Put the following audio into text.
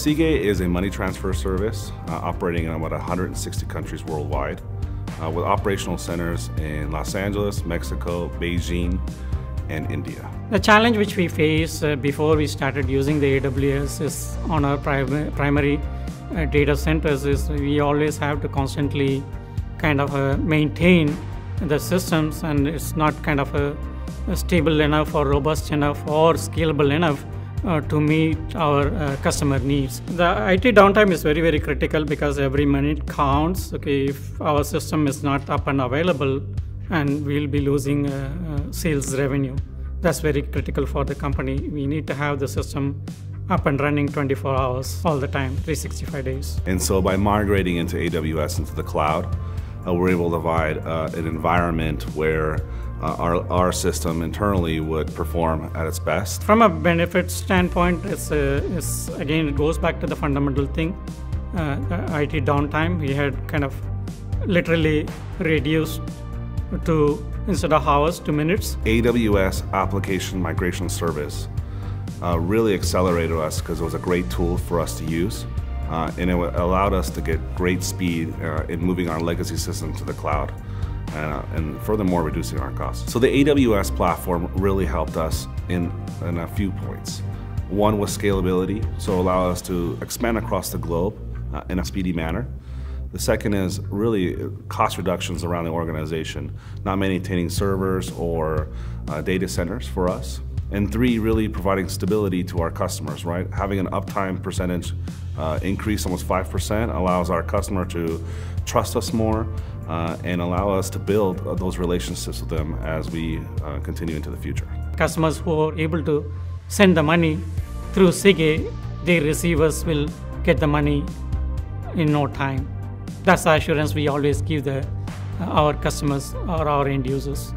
Sigue is a money transfer service uh, operating in about 160 countries worldwide, uh, with operational centers in Los Angeles, Mexico, Beijing, and India. The challenge which we face uh, before we started using the AWS is on our prim- primary uh, data centers is we always have to constantly kind of uh, maintain the systems and it's not kind of a stable enough or robust enough or scalable enough uh, to meet our uh, customer needs. The IT downtime is very very critical because every minute counts. Okay, if our system is not up and available, and we'll be losing uh, uh, sales revenue. That's very critical for the company. We need to have the system up and running 24 hours all the time, 365 days. And so by migrating into AWS into the cloud, uh, we're able to provide uh, an environment where uh, our, our system internally would perform at its best. From a benefit standpoint, it's, uh, it's again, it goes back to the fundamental thing. Uh, IT downtime, we had kind of literally reduced to instead of hours to minutes. AWS Application Migration Service uh, really accelerated us because it was a great tool for us to use. Uh, and it allowed us to get great speed uh, in moving our legacy system to the cloud. Uh, and furthermore reducing our costs. So the AWS platform really helped us in, in a few points. One was scalability, so allow us to expand across the globe uh, in a speedy manner. The second is really cost reductions around the organization, not maintaining servers or uh, data centers for us. And three, really providing stability to our customers, right? Having an uptime percentage uh, increase almost 5% allows our customer to trust us more uh, and allow us to build uh, those relationships with them as we uh, continue into the future. Customers who are able to send the money through Sigue, their receivers will get the money in no time. That's the assurance we always give the, our customers or our end users.